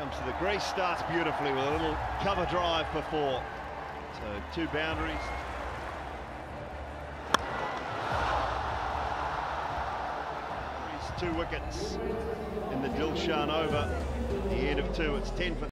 Comes to the crease, starts beautifully with a little cover drive before. So two boundaries. Two wickets in the Dilshan over. The end of two, it's 10 for